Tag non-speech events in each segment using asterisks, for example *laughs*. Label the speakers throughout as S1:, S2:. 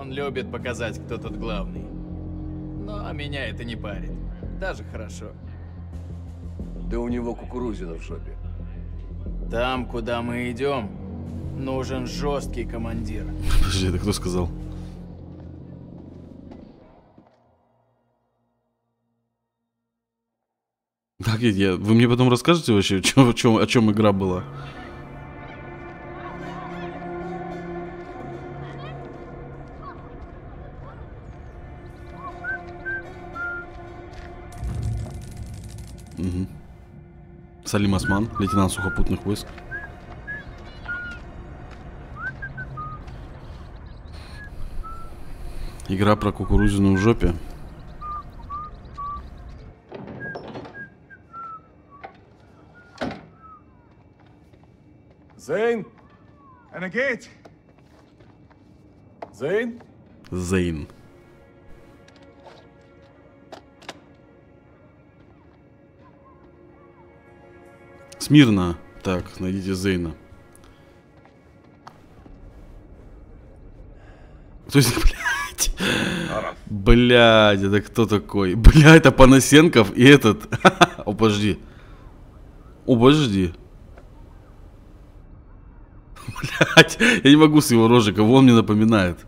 S1: Он любит показать, кто тут главный. Но меня это не парит. Даже хорошо.
S2: Да у него кукурузина в жопе.
S1: Там, куда мы идем, нужен жесткий командир. *laughs*
S3: Подожди, это кто сказал? Так, я, вы мне потом расскажете вообще, о чем, о чем игра была? Салим Осман, лейтенант сухопутных войск. Игра про кукурузину в жопе.
S2: Зейн! Энегейт! Зейн?
S3: Зейн. Смирно. Так, найдите Зейна. То есть, *laughs* блядь. Блядь, это кто такой? *laughs* Бля, это Панасенков и этот. *laughs* О, подожди. О, подожди. Блядь, я не могу с его кого он мне напоминает.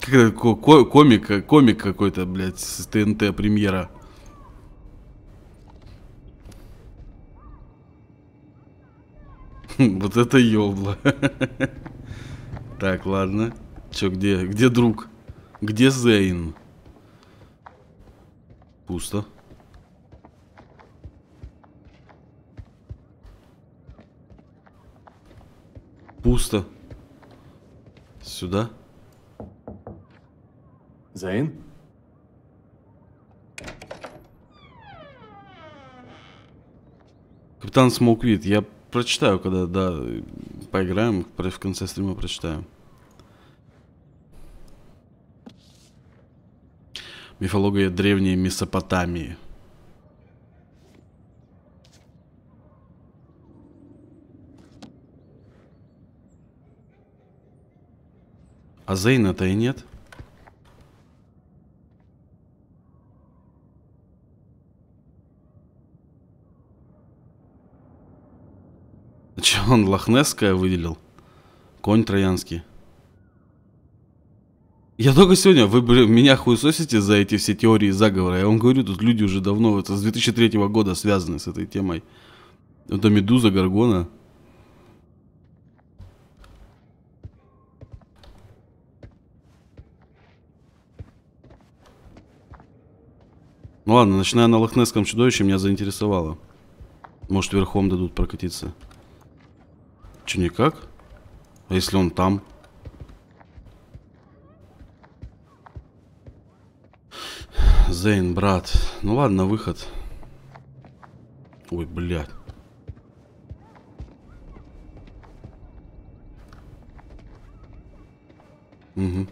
S3: Как это, ко- ко- комик, комик какой-то, блядь, с ТНТ премьера. *laughs* Вот это ёбло. *laughs* Так, ладно. Чё, где? Где друг? Где Зейн? Пусто. Пусто. Сюда?
S2: Зейн?
S3: Капитан Смоуквит. Я прочитаю, когда, да, поиграем, в конце стрима прочитаю. Мифология древней Месопотамии. А Зейна-то и нет. Че, он Лохнесская выделил? Конь троянский. Я только сегодня, вы блин, меня хуесосите за эти все теории заговора. Я вам говорю, тут люди уже давно, это с 2003 года связаны с этой темой. Это Медуза, Гаргона. Ну ладно, начиная на Лохнесском чудовище, меня заинтересовало. Может, верхом дадут прокатиться. Че, никак? А если он там? Зейн, брат. Ну ладно, выход. Ой, блядь. Угу.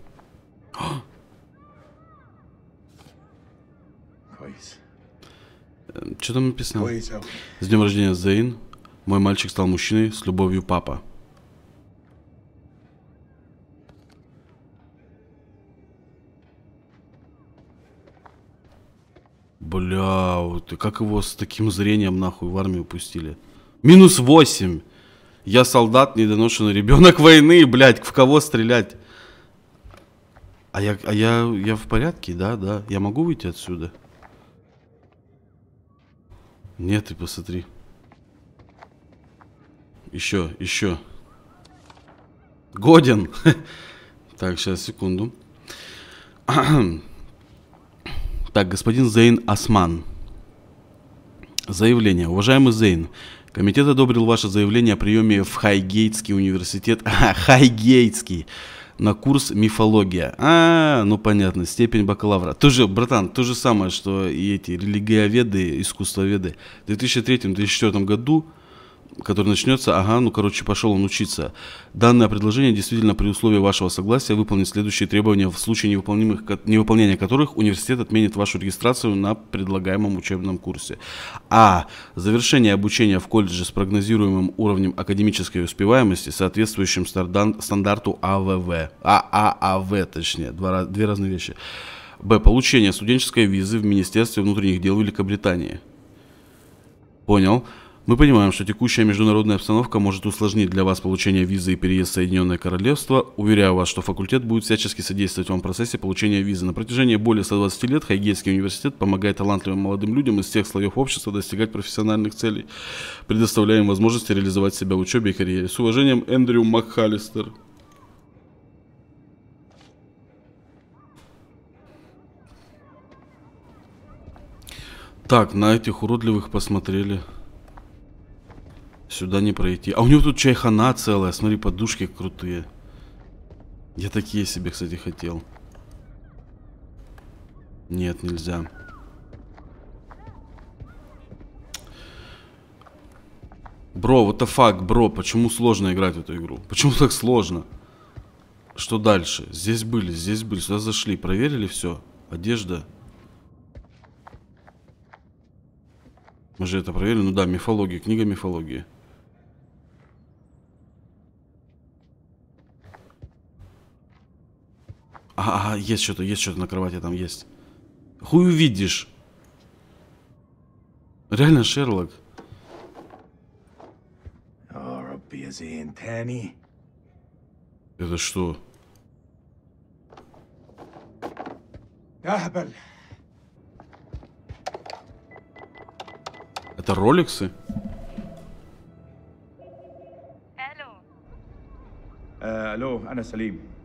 S2: Э,
S3: Что там написано?
S2: А
S3: С днем рождения, Зейн. Мой мальчик стал мужчиной с любовью, папа. Бля, вот и как его с таким зрением нахуй в армию пустили? Минус 8. Я солдат, недоношенный ребенок войны, блядь, в кого стрелять? А я, а я, я в порядке, да, да. Я могу выйти отсюда? Нет, ты посмотри. Еще, еще. Годен. *laughs* Так, сейчас, секунду. *clears throat* Так, господин Зейн Осман. Заявление. Уважаемый Зейн, комитет одобрил ваше заявление о приеме в Хайгейтский университет. *laughs* А, Хайгейтский. На курс мифология. А, ну понятно, степень бакалавра. Тоже, братан, то же самое, что и эти религиоведы, искусствоведы. В 2003-2004 году который начнется, ага, ну, короче, пошел он учиться. Данное предложение действительно при условии вашего согласия выполнит следующие требования, в случае невыполнимых, невыполнения которых университет отменит вашу регистрацию на предлагаемом учебном курсе. А. Завершение обучения в колледже с прогнозируемым уровнем академической успеваемости, соответствующим стандарту АВВ. АААВ, точнее, два, две разные вещи. Б. Получение студенческой визы в Министерстве внутренних дел Великобритании. Понял. Мы понимаем, что текущая международная обстановка может усложнить для вас получение визы и переезд в Соединенное Королевство. Уверяю вас, что факультет будет всячески содействовать вам в процессе получения визы. На протяжении более 120 лет Хайгейтский университет помогает талантливым молодым людям из всех слоев общества достигать профессиональных целей, предоставляя им возможности реализовать себя в учебе и карьере. С уважением, Эндрю МакХаллистер. Так, на этих уродливых посмотрели. Сюда не пройти. А у него тут чайхана целая. Смотри, подушки крутые. Я такие себе, кстати, хотел. Нет, нельзя. Бро, what the fuck, бро, почему сложно играть в эту игру? Почему так сложно? Что дальше? Здесь были, здесь были, сюда зашли, проверили все. Одежда. Мы же это проверили. Ну да, мифология, книга мифологии. А, а, а есть что-то, есть что-то на кровати там есть. Хуй увидишь. Реально Шерлок. Это что? Это роликсы?
S4: Алло, э, Алло, Анна
S5: Салим.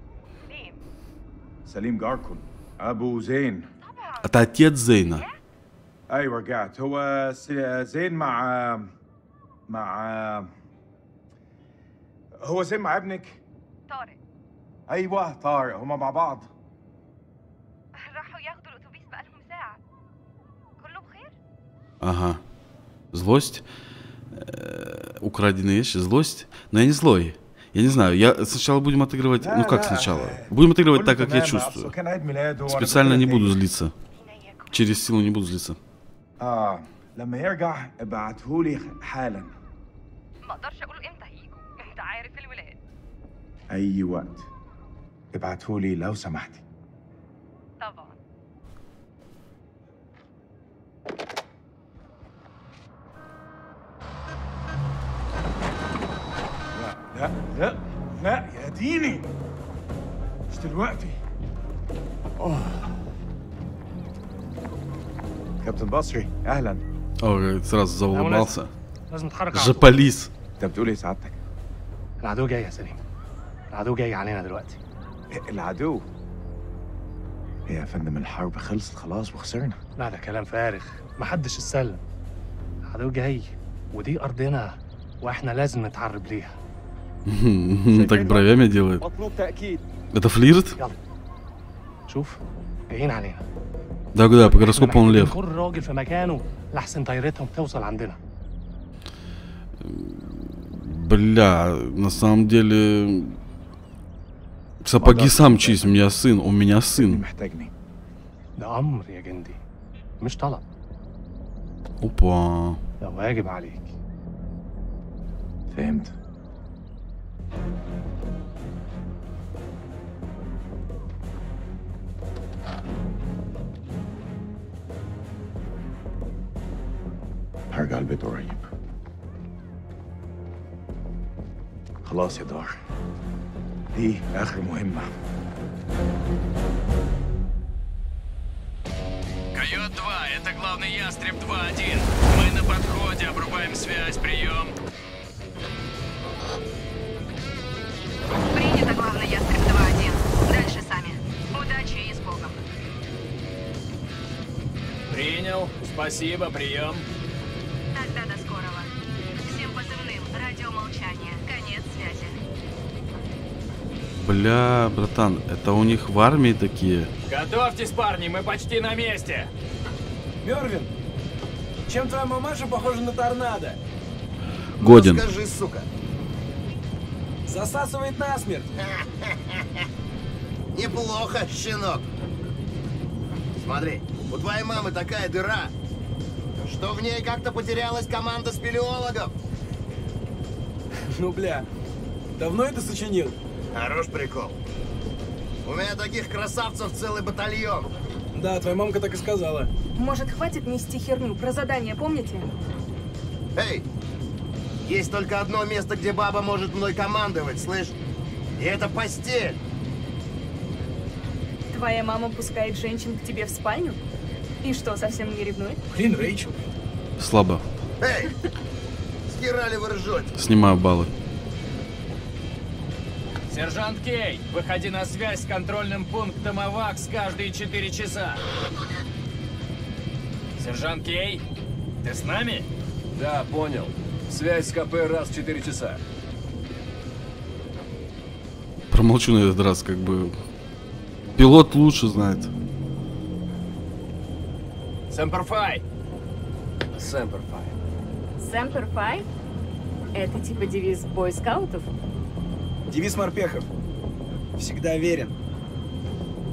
S3: Это отец Зейна.
S4: ايوه رجعت هو س- زين مع مع هو زين مع ابنك
S5: طارق
S4: ايوه طارق هما مع بعض
S5: راحوا ياخدوا الاتوبيس بقالهم ساعه كله بخير
S3: Ага. Злость. Э, Украденные вещи. Злость. Но я не злой. Я не знаю. Я сначала будем отыгрывать. Ну как сначала? Будем отыгрывать так, как я чувствую.
S4: كان عيد ميلاده وأنا
S3: Специально
S4: قلت
S3: не
S4: لك
S3: буду
S4: إيه.
S3: злиться.
S5: عينيا
S3: Через силу не буду злиться.
S4: اه لما يرجع ابعتهولي حالا
S5: ما اقدرش اقول امتى هيجوا انت عارف الولاد
S4: اي وقت ابعتهولي لو سمحتي لا لا يا ديني. مش دلوقتي. أوه. كابتن بصري أهلا.
S3: أوه ترى الظابط
S6: لازم نتحرك
S3: جباليس
S4: أنت بتقول إيه سعادتك؟
S6: العدو جاي يا سليم. العدو جاي علينا دلوقتي.
S4: العدو؟ إيه يا فندم الحرب خلصت خلاص وخسرنا.
S6: لا ده كلام فارغ. محدش اتسلم. العدو جاي ودي أرضنا وإحنا لازم نتعرب ليها.
S3: Так бровями делает. Это флирт? Да, да, по гороскопу он лев. Бля, на самом деле... Сапоги сам чист у меня сын, у меня сын. Опа.
S6: ده واجب عليك
S4: فهمت هرجع البيت قريب خلاص يا دار دي آخر مهمة
S1: Койот 2, это главный ястреб 2-1. Мы на подходе, обрубаем связь, прием.
S5: Главный ястреб 2-1. Дальше сами. Удачи и с Богом.
S1: Принял. Спасибо, прием.
S5: Тогда до скорого. Всем позывным. Радиомолчание. Конец связи.
S3: Бля, братан, это у них в армии такие.
S1: Готовьтесь, парни, мы почти на месте.
S7: Мервин, чем твоя мамаша похожа на торнадо?
S3: Годен.
S7: Скажи, сука.
S8: Засасывает насмерть. *laughs*
S7: Неплохо, щенок. Смотри, у твоей мамы такая дыра, что в ней как-то потерялась команда спелеологов. *laughs*
S8: Ну, бля, давно это сочинил?
S7: Хорош прикол. У меня таких красавцев целый батальон.
S8: Да, твоя мамка так и сказала.
S9: Может, хватит нести херню? Про задание помните?
S7: Эй, есть только одно место, где баба может мной командовать, слышь? И это постель.
S9: Твоя мама пускает женщин к тебе в спальню? И что, совсем не ревнует?
S8: Блин, Рэйчел.
S3: Слабо.
S7: Эй, с хера ли вы ржете?
S3: Снимаю баллы.
S1: Сержант Кей, выходи на связь с контрольным пунктом АВАКС каждые 4 часа. Сержант Кей, ты с нами?
S2: Да, понял. Связь с КП раз в 4 часа.
S3: Промолчу на этот раз, как бы. Пилот лучше знает.
S1: Сэмперфай,
S2: Сэмпер
S9: Semper Fi? Это типа девиз бойскаутов?
S8: Девиз морпехов. Всегда верен.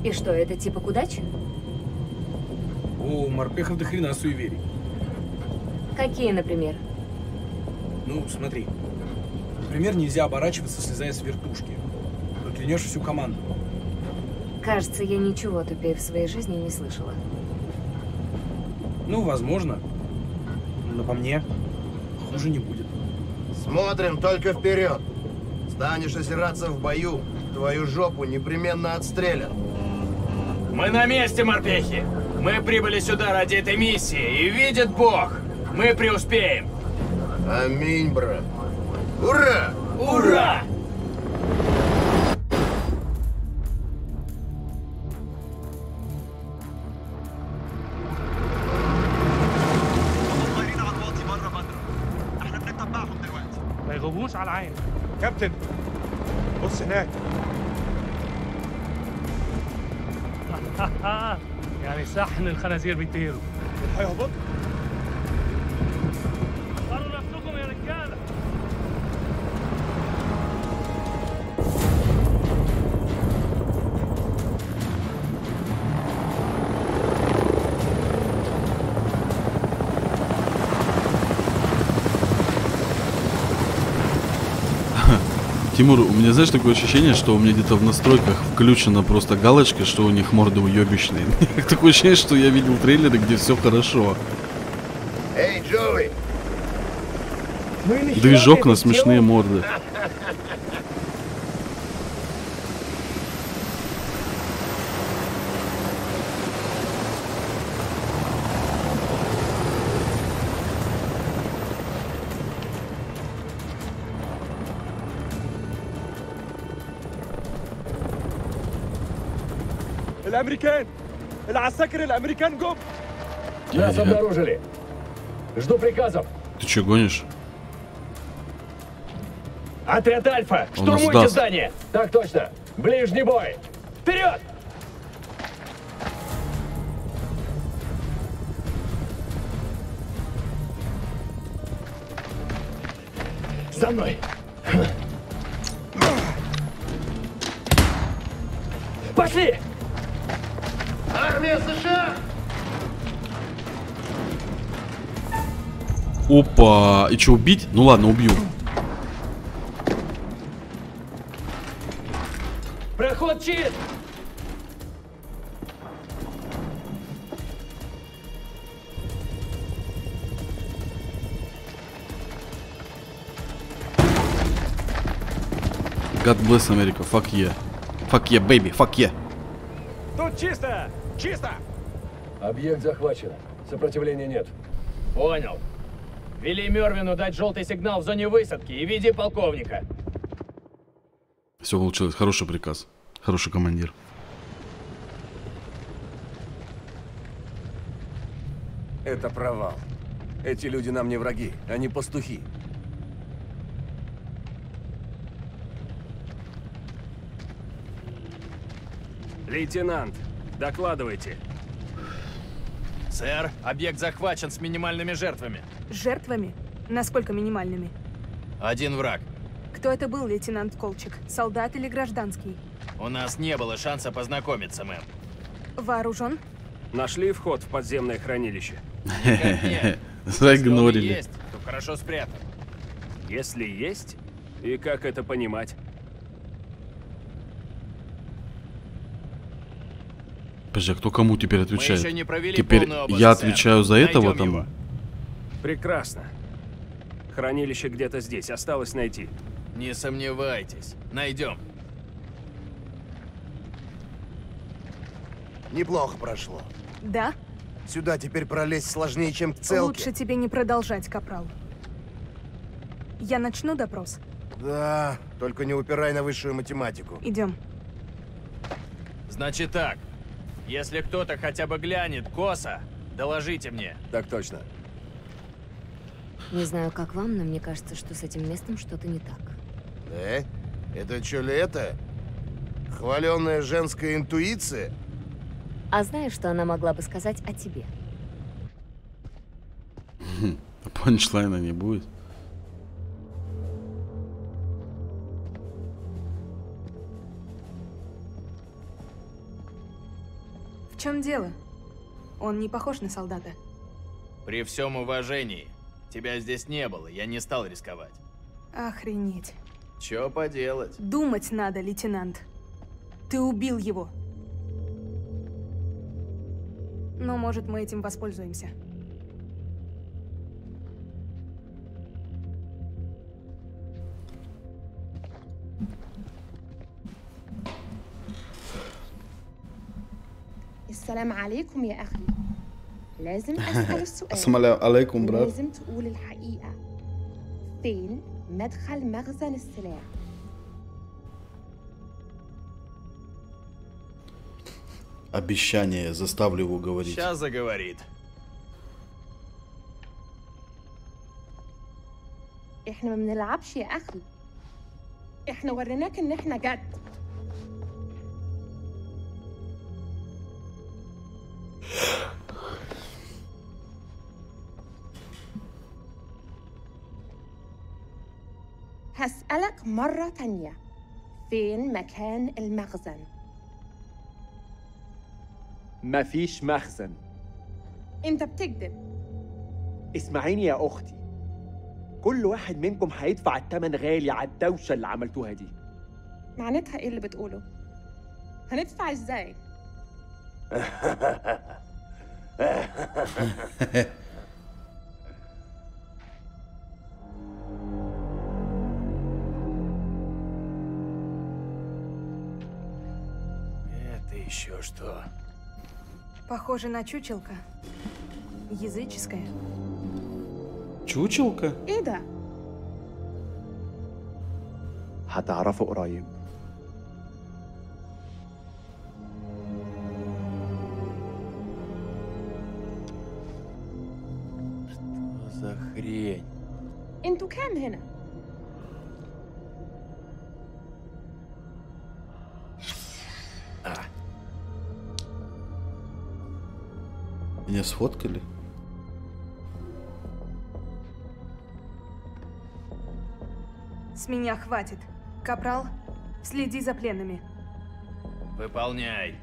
S9: И что, это типа к удаче?
S8: У морпехов до хрена суеверий.
S9: Какие, например?
S8: Ну, смотри. Например, нельзя оборачиваться, слезая с вертушки. Проклянешь всю команду.
S9: Кажется, я ничего тупее в своей жизни не слышала.
S8: Ну, возможно. Но по мне, хуже не будет.
S7: Смотрим только вперед. Станешь озираться в бою, твою жопу непременно отстрелят.
S1: мы на месте, морпехи. Мы прибыли сюда ради этой миссии, и видит Бог, мы преуспеем.
S7: Аминь, брат. Ура!
S1: Ура!
S6: ما يغوبوش على العين كابتن بص هناك *laughs* يعني صحن الخنازير بيطيروا هيهبطوا
S3: Тимур, у меня, знаешь, такое ощущение, что у меня где-то в настройках включена просто галочка, что у них морды уебищные. *laughs* Такое ощущение, что я видел трейлеры, где все хорошо.
S7: Эй, Джоуи!
S3: Движок на смешные морды.
S10: الامريكان العساكر الامريكان جم
S3: Нас
S2: обнаружили. Жду приказов.
S3: Ты что, гонишь?
S2: Отряд Альфа,
S3: Он нас даст.
S2: здание. Так точно. Ближний бой. Вперед! За мной. Пошли!
S7: Армия США!
S3: Опа! И что, убить? Ну ладно, убью.
S2: Проход чист!
S3: God bless America. Fuck yeah. Fuck yeah, baby. Fuck yeah.
S10: тут чисто чисто
S2: Объект захвачен. Сопротивления нет.
S1: Понял. Вели Мервину дать желтый сигнал в зоне высадки и веди полковника.
S3: Все получилось. Хороший приказ. Хороший командир.
S2: Это провал. Эти люди нам не враги, они пастухи.
S11: Лейтенант, докладывайте.
S1: Сэр, объект захвачен с минимальными жертвами.
S9: Жертвами? Насколько минимальными?
S1: Один враг.
S9: Кто это был, лейтенант Колчик? Солдат или гражданский?
S1: У нас не было шанса познакомиться, мэм.
S9: Вооружен?
S11: Нашли вход в подземное хранилище.
S1: Нет. *laughs* Если
S3: Загнорили.
S1: есть, то хорошо спрятан.
S11: Если есть, и как это понимать?
S3: Подожди, а кто кому теперь отвечает? теперь
S1: обыск,
S3: я отвечаю за этого
S1: Найдем
S3: там.
S1: его.
S11: Прекрасно. Хранилище где-то здесь, осталось найти.
S1: Не сомневайтесь. Найдем.
S7: Неплохо прошло.
S9: Да?
S7: Сюда теперь пролезть сложнее, чем к целке.
S9: Лучше тебе не продолжать, Капрал. Я начну допрос.
S7: Да, только не упирай на высшую математику.
S9: Идем.
S1: Значит так. Если кто-то хотя бы глянет косо, доложите мне.
S2: Так точно.
S12: Не знаю, как вам, но мне кажется, что с этим местом что-то не так.
S7: Э? Это что ли это? Хваленная женская интуиция?
S12: А знаешь, что она могла бы сказать о тебе? *laughs*
S3: Панчлайна не будет.
S9: В чем дело? Он не похож на солдата.
S1: При всем уважении. Тебя здесь не было, я не стал рисковать.
S9: Охренеть.
S1: Чё поделать?
S9: Думать надо, лейтенант. Ты убил его. Но, может, мы этим воспользуемся.
S13: السلام عليكم يا أخي لازم أسأل *laughs* السؤال
S3: السلام عليكم براد
S13: لازم تقول الحقيقة فين مدخل مخزن السلاح
S3: Обещание, заставлю его говорить.
S1: Сейчас заговорит.
S13: احنا ما بنلعبش يا أخي احنا وريناك ان احنا جد مرة تانية فين مكان المخزن؟
S10: مفيش مخزن
S13: أنت بتكذب
S10: اسمعيني يا أختي كل واحد منكم هيدفع الثمن غالي على الدوشة اللي عملتوها دي
S13: معناتها إيه اللي بتقوله؟ هندفع
S1: إزاي؟ *laughs* что?
S9: Похоже на чучелка. Языческое.
S3: Чучелка?
S13: ايه ده؟
S10: هتعرفوا قريب
S1: Что за хрень?
S13: انتوا كام هنا؟
S3: Сфоткали?
S9: С меня хватит. Капрал, следи за пленными.
S1: Выполняй.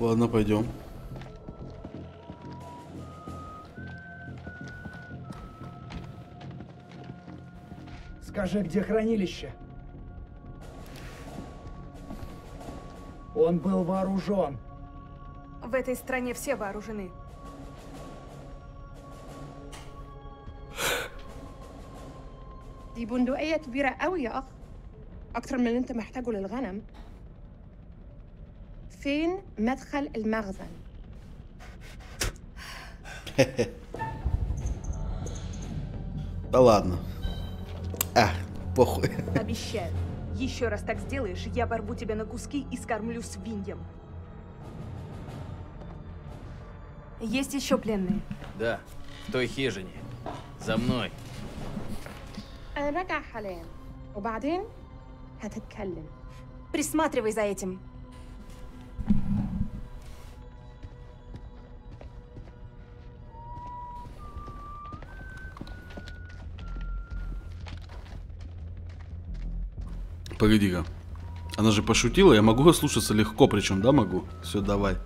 S3: Ладно, пойдем.
S14: Скажи, где хранилище? Он был вооружен.
S9: В этой стране все вооружены.
S13: دي بندقية كبيرة قوي يا أخ أكتر من اللي أنت محتاجه للغنم فين مدخل المخزن؟
S3: Да ладно. А, похуй.
S9: Обещаю. Еще раз так сделаешь, я порву тебя на куски и скормлю свиньям. Есть еще пленные?
S1: Да, в той хижине. За мной.
S9: Присматривай за этим.
S3: Погоди-ка. Она же пошутила, я могу ослушаться легко, причем, да, могу? Все, давай.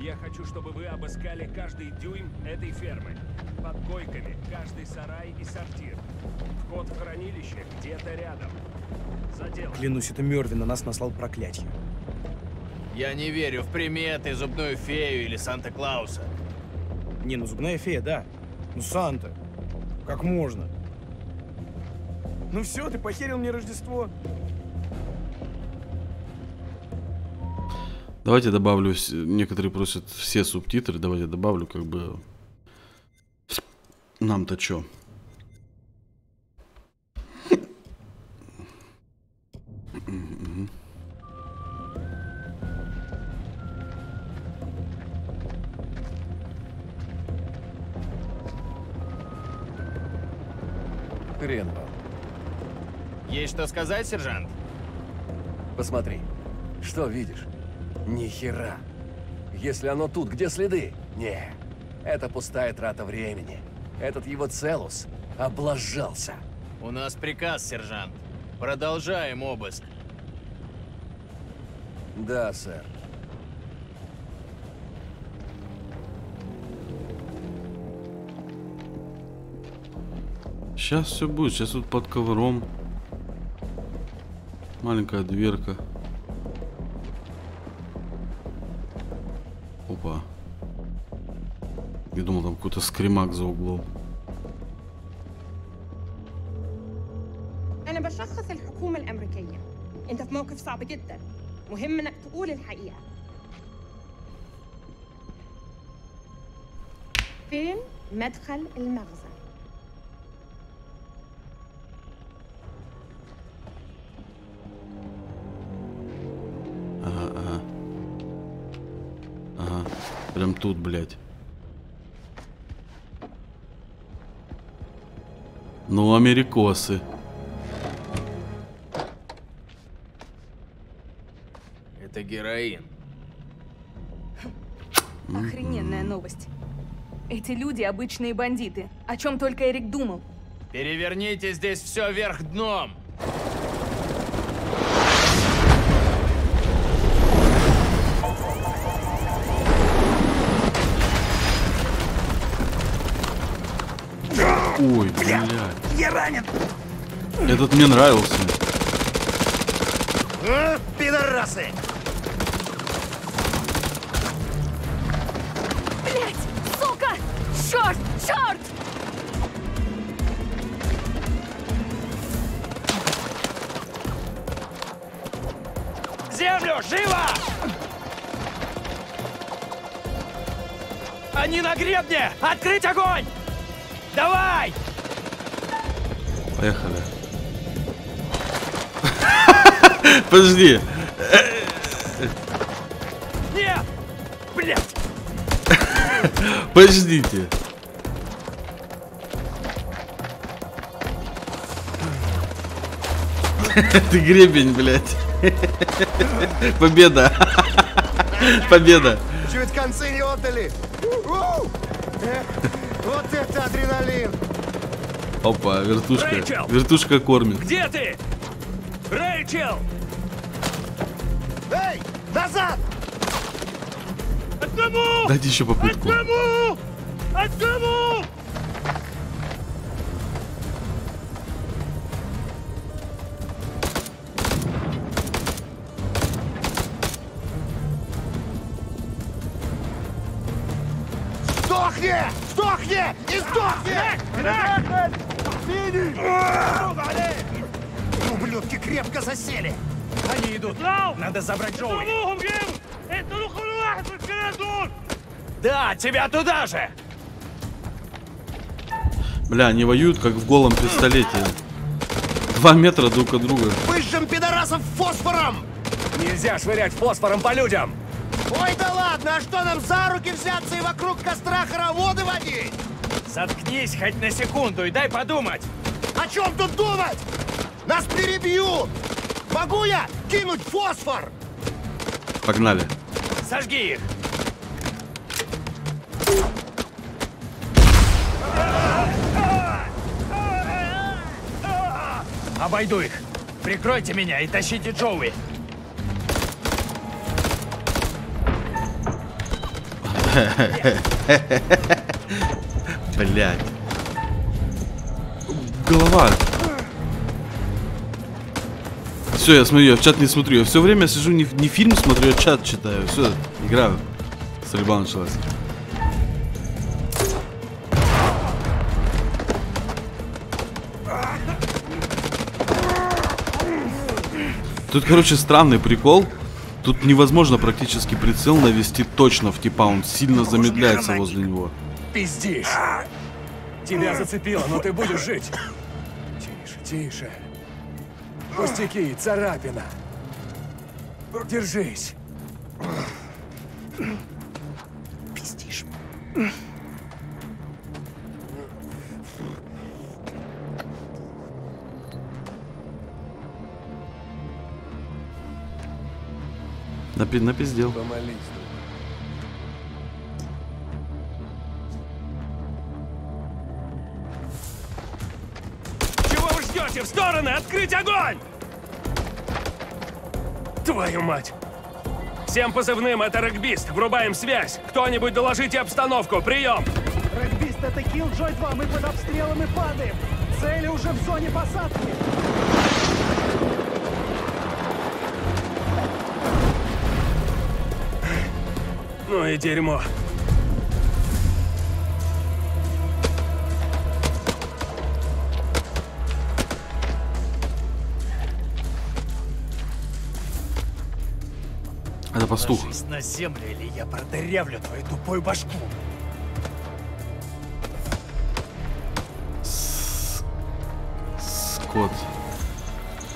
S11: Я хочу, чтобы вы обыскали каждый дюйм этой фермы. Под койками, каждый сарай и сортир. Вход в хранилище где-то рядом. За дело.
S8: Клянусь, это Мервин на нас наслал проклятие.
S1: Я не верю в приметы, зубную фею или Санта-Клауса.
S8: Не, ну зубная фея, да. Ну Санта. Как можно? Ну все, ты похерил мне Рождество.
S3: Давайте добавлю, некоторые просят все субтитры, давайте добавлю, как бы, нам-то чё?
S1: Есть что сказать, сержант?
S2: Посмотри. Что видишь? Ни хера. Если оно тут, где следы? Не. Это пустая трата времени. Этот его Целус облажался.
S1: У нас приказ, сержант. Продолжаем обыск.
S2: Да, сэр.
S3: Сейчас все будет, сейчас тут под ковром. Маленькая дверка. Опа. Я думал, там какой-то скримак за углом.
S13: أنا بشخص الحكومة الأمريكية أنت في موقف صعب جدا مهم إنك تقول الحقيقة فين مدخل المخزن؟
S3: Тут, блядь. Ну, америкосы.
S1: Это героин.
S9: Охрененная новость. Эти люди обычные бандиты. О чем только Эрик думал.
S1: Переверните здесь все вверх дном.
S3: Ой, блядь.
S7: Я ранен!
S3: Этот мне нравился.
S7: А, пидорасы!
S9: Блять! Сука! Черт! Черт!
S1: Землю! Живо! Они на гребне! Открыть огонь! Давай!
S3: Поехали. *laughs* Подожди.
S1: Нет! Блять!
S3: Подождите. *laughs* Ты гребень, блядь. Победа. *laughs* Победа.
S7: Чуть концы не отдали! Вот это адреналин!
S3: Опа, вертушка.
S11: Рэйчел!
S3: Вертушка кормит.
S11: Где ты? Рэйчел!
S7: Эй, назад!
S11: Одному!
S3: Дайте еще попытку.
S11: Одному! Одному!
S7: Крепко засели!
S1: Они идут! Надо забрать Джоуи! Да, тебя туда же!
S3: Бля, они воюют как в голом пистолете. Два метра друг от друга.
S7: Выжжем пидорасов фосфором!
S2: Нельзя швырять фосфором по людям!
S7: Ой, да ладно, а что нам за руки взяться и вокруг костра хороводы водить?
S1: Заткнись хоть на секунду и дай подумать!
S7: О чем тут думать? Нас перебьют! Могу я кинуть фосфор?
S3: Погнали.
S1: Сожги их! Обойду их. Прикройте меня и тащите Джоуи. *laughs*
S3: Блять. Голова. Все, я смотрю, я в чат не смотрю. Я все время сижу, не, не фильм смотрю, а чат читаю. Все, играю. Стрельба началась. Тут, короче, странный прикол. Тут невозможно практически прицел навести точно в типа, он сильно замедляется возле него.
S15: Пиздишь. Тебя зацепило, но ты будешь жить. Тише, тише. Пустяки, царапина. Держись.
S7: Пиздишь.
S3: Напи- напиздел.
S2: Помолись.
S11: Стороны! Открыть огонь! Твою мать! Всем позывным, это регбист. Врубаем связь. Кто-нибудь доложите обстановку. Прием!
S14: Регбист, это Killjoy 2, мы под обстрелом и падаем. Цели уже в зоне посадки.
S11: Ну и дерьмо.
S3: Пастух.
S1: Ложись на землю, или я продырявлю твою тупую башку.
S3: Скот.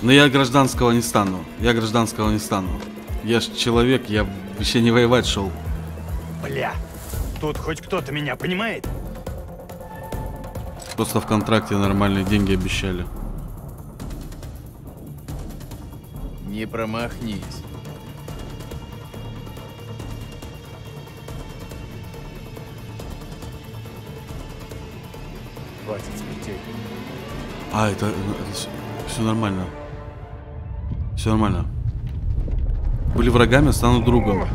S3: Но я гражданского не стану. Я гражданского не стану. Я ж человек, я вообще не воевать шел.
S1: Бля, тут хоть кто-то меня понимает?
S3: Просто в контракте нормальные деньги обещали.
S1: Не промахнись.
S3: А, это, все, нормально. Все нормально. Были врагами, станут другом.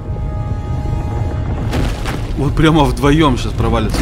S3: Вот прямо вдвоем сейчас провалится.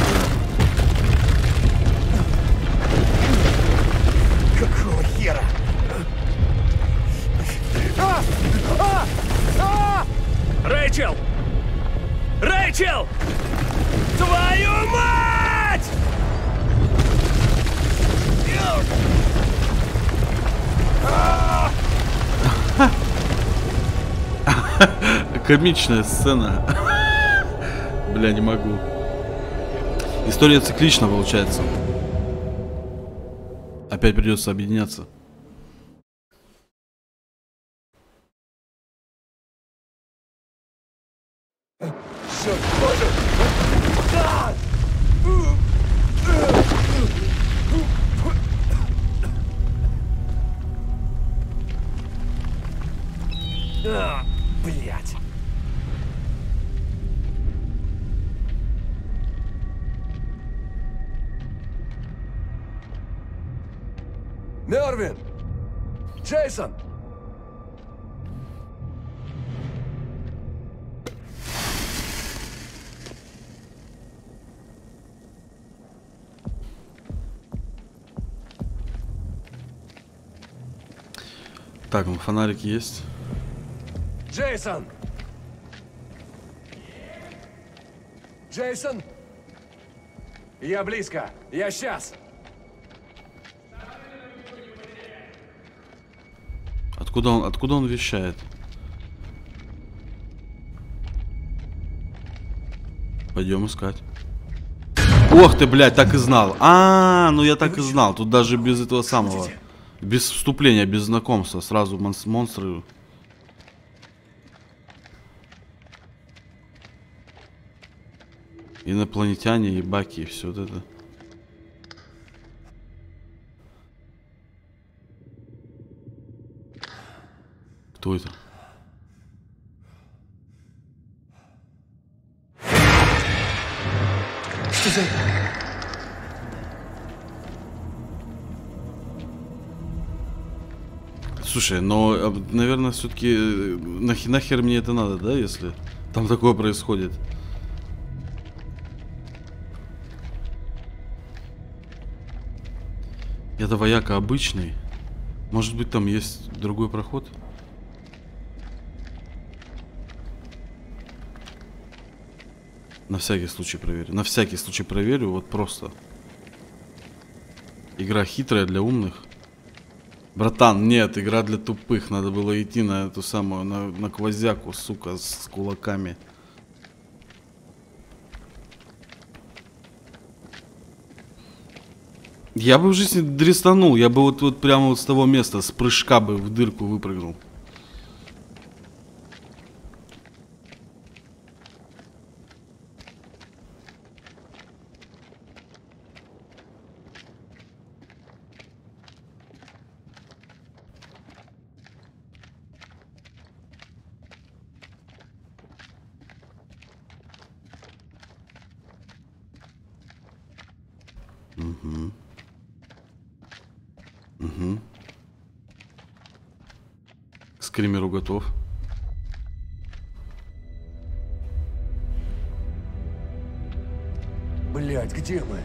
S3: Комичная сцена. Бля, не могу. История циклична получается. Опять придется объединяться.
S15: Черт,
S2: Мервин! Джейсон!
S3: Так, ну фонарики есть.
S2: Джейсон! Джейсон! Я близко. Я сейчас.
S3: Откуда он, откуда он вещает? Пойдем искать. Ох ты, блядь, так и знал. А, ну я так и знал. Тут даже без этого самого. Без вступления, без знакомства. Сразу монс- монстры. Инопланетяне и баки, и все вот это. Кто это?
S15: Что за...
S3: Слушай, но, э, наверное, все-таки нахер, нахер мне это надо, да, если там такое происходит? Я-то вояка обычный. Может быть, там есть другой проход? На всякий случай проверю. На всякий случай проверю, вот просто. Игра хитрая для умных. Братан, нет, игра для тупых. Надо было идти на эту самую, на, на квазяку, сука, с кулаками. Я бы в жизни дрестанул, я бы вот, вот прямо вот с того места, с прыжка бы в дырку выпрыгнул. Угу. Угу. Скримеру готов.
S15: Блять, где мы?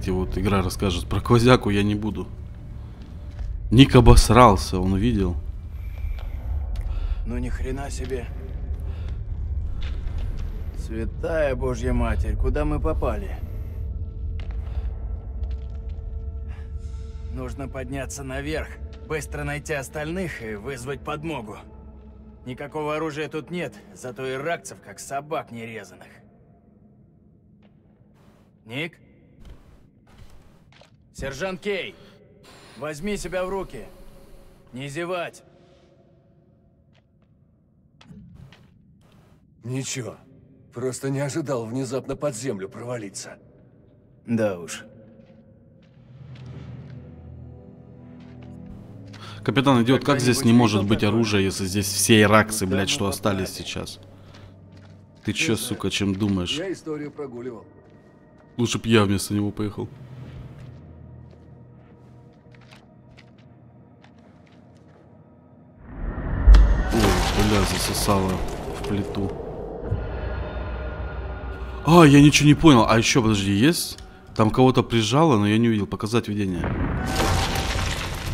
S3: Дайте вот игра расскажет. Про квазяку я не буду. Ник обосрался, он увидел.
S1: Ну ни хрена себе. Святая Божья Матерь, куда мы попали? Нужно подняться наверх, быстро найти остальных и вызвать подмогу. Никакого оружия тут нет, зато иракцев как собак нерезанных. Ник? Сержант Кей, возьми себя в руки. Не зевать.
S15: Ничего. Просто не ожидал внезапно под землю провалиться.
S1: Да уж.
S3: Капитан идиот, как здесь не может быть оружия, если здесь все иракцы, блядь, что остались сейчас? Ты чё, сука, чем думаешь?
S15: Я историю прогуливал.
S3: Лучше б я вместо него поехал. Засосало в плиту. А, я ничего не понял. А еще, подожди, есть? Там кого-то прижало, но я не увидел. Показать видение.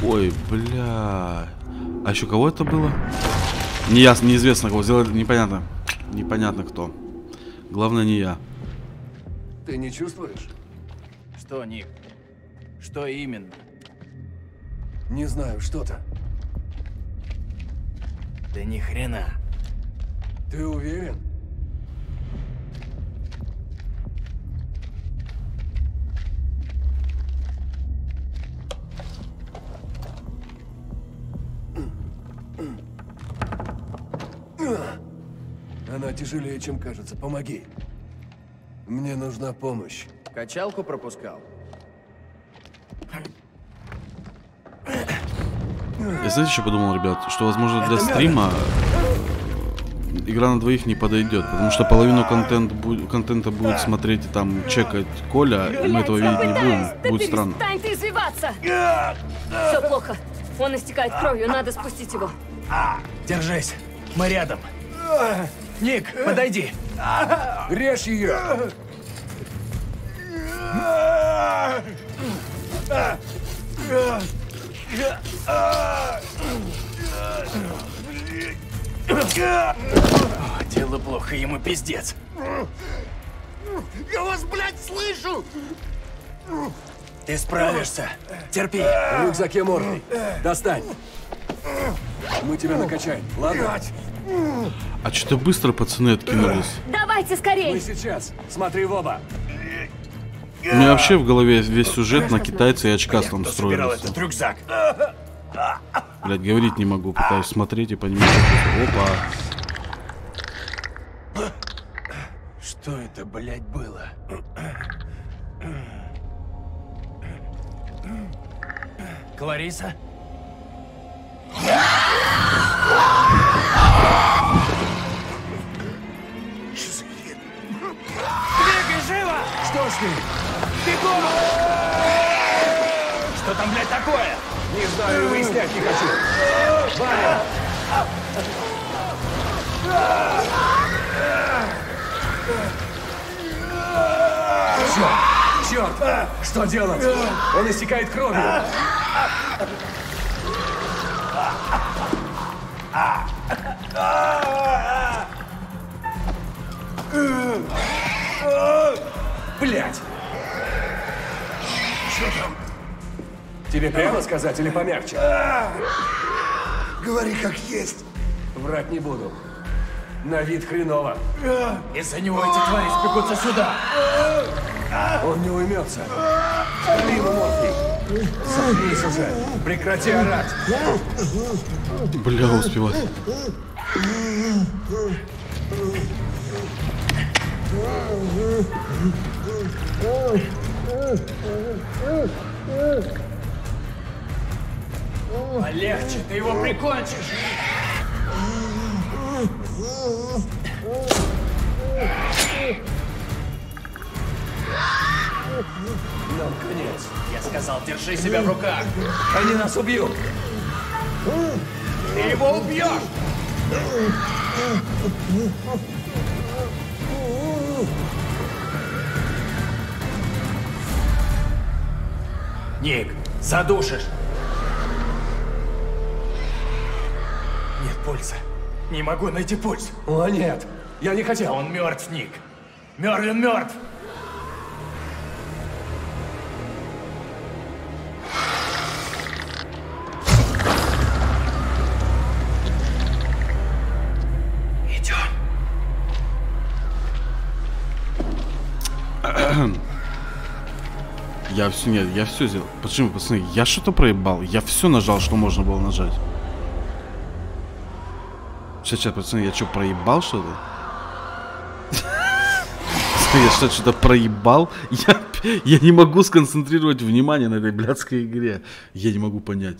S3: Ой, бля. А еще кого это было? Не ясно, неизвестно кого. Сделали непонятно. Непонятно кто. Главное не я.
S15: Ты не чувствуешь?
S1: Что, Ник? Что именно?
S15: Не знаю, что-то.
S1: Да ни хрена.
S15: Ты уверен? Она тяжелее, чем кажется. Помоги. Мне нужна помощь.
S1: Качалку пропускал?
S3: Я знаете, что подумал, ребят? Что, возможно, для стрима игра на двоих не подойдет, потому что половину контент бу- контента будет смотреть и там чекать Коля, и мы этого видеть не будем. Будет странно.
S12: Перестань ты извиваться! Все плохо. Он истекает кровью, надо спустить его.
S1: Держись. Мы рядом. Ник, подойди.
S15: Режь ее!
S1: О, дело плохо, ему пиздец.
S7: Я вас, блядь, слышу!
S1: Ты справишься. Терпи.
S15: В рюкзаке морды. Достань. Мы тебя накачаем, ладно?
S3: А что-то быстро пацаны откинулись.
S12: Давайте скорей!
S15: Мы сейчас. Смотри в оба.
S3: У меня вообще в голове весь сюжет на китайца и очкастом строился.
S1: этот рюкзак?
S3: Блять, говорить не могу, пытаюсь смотреть и понимать. Опа.
S1: Что это, блядь, было? Клариса? Двигай живо!
S16: Что с ним?
S1: Бегом! Что там, блядь, такое?
S16: Не знаю выяснять не хочу. Ваня!
S15: Черт! Черт! Что делать? Он истекает кровью. Блять!
S16: Что там?
S15: Тебе прямо сказать или помягче?
S16: Говори как есть.
S15: Врать не буду. На вид хреново.
S1: Из-за него эти твари спекутся сюда.
S15: Он не уймется. Дали ему морфий. Заткнись уже. Прекрати орать.
S3: Бля, успевать.
S1: Полегче, ты его прикончишь.
S15: Нам конец.
S1: Я сказал, держи себя в руках.
S15: Они нас убьют.
S1: Ты его убьешь. Ник, задушишь. Пульса. Не могу найти пульс.
S15: О, нет. Я не хотел.
S1: Он мертв, Ник. Мерлин мертв. Идем.
S3: Я все, нет, я все сделал. Почему, пацаны, я что-то проебал. Я все нажал, что можно было нажать. Сейчас, сейчас, пацаны, я что, проебал что-то? *laughs* Я что, что-то проебал? Я, я не могу сконцентрировать внимание на этой блядской игре. Я не могу понять.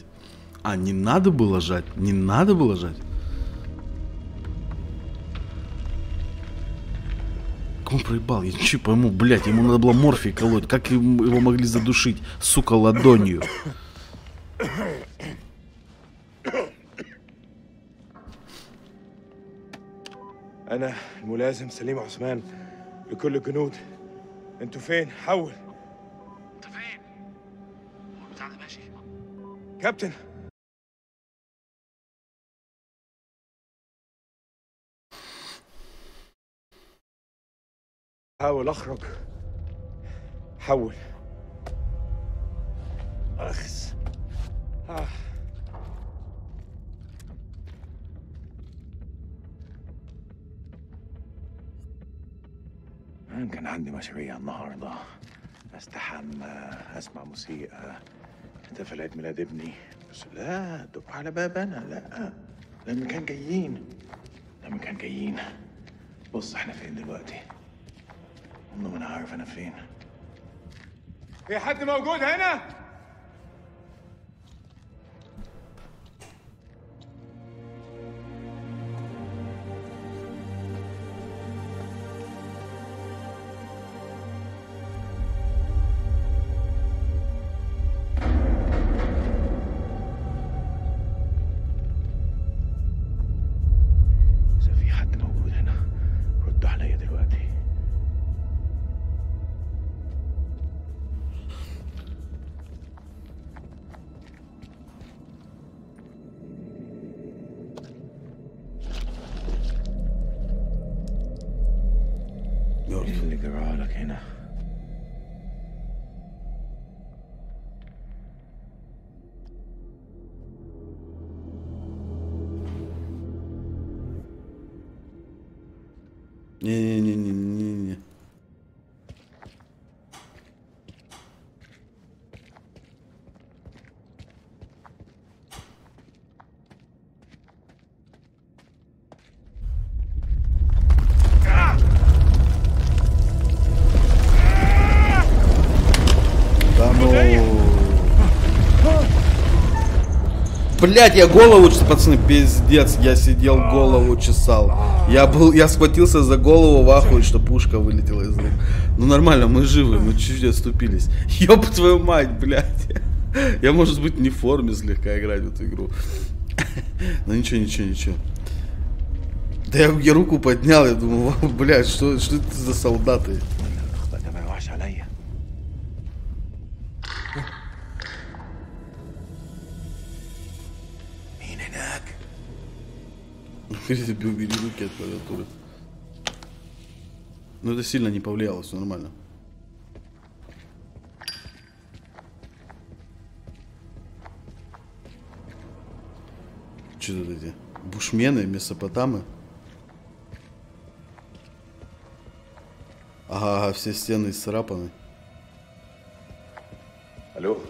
S3: А, не надо было жать? Не надо было жать? Он проебал? Я ничего пойму, блядь, ему надо было морфий колоть. Как его могли задушить, сука, ладонью?
S17: أنا الملازم سليم عثمان لكل الجنود. أنتوا فين؟ حول. أنت فين؟ هو بتاع ده ماشي. كابتن. حاول أخرج. حول. أخس. آه.
S4: كان عندي مشاريع النهاردة. أستحمى أسمع موسيقى. احتفل عيد ميلاد ابني. بس لا دق على باب أنا لا لما كان جايين. لما كان جايين. بص إحنا فين دلوقتي؟ والله ما أنا عارف أنا فين.
S17: في حد موجود هنا؟
S3: Блять, я голову, чесал, пацаны, пиздец, я сидел, голову чесал. Я был, я схватился за голову в ахуе, что пушка вылетела из рук. Ну нормально, мы живы, мы чуть-чуть отступились. *laughs* Ёб твою мать, блядь. Я, может быть, не в форме слегка играть в эту игру. *laughs* Но ничего, ничего, ничего. Да я, я руку поднял, я думал, *laughs* «Вау, блядь, что, что это за солдаты?
S4: Хрен
S3: себе убери руки от клавиатуры. Но это сильно не повлияло, все нормально. Что тут эти? Бушмены, месопотамы? Ага, все стены исцарапаны. Алло.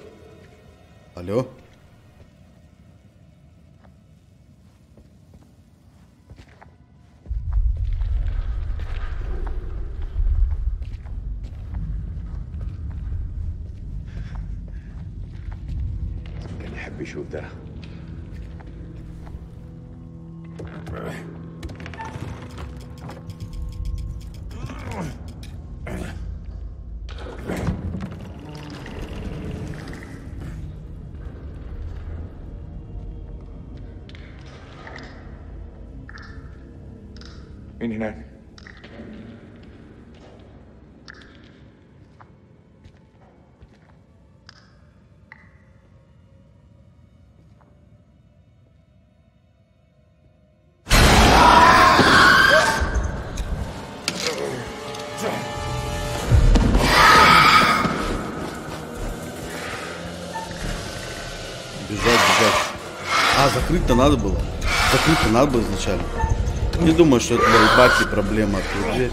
S3: Алло. ajuda. Закрыть-то надо было. Закрыть-то надо было изначально. Не думаю, что это для Баки проблема открыть дверь.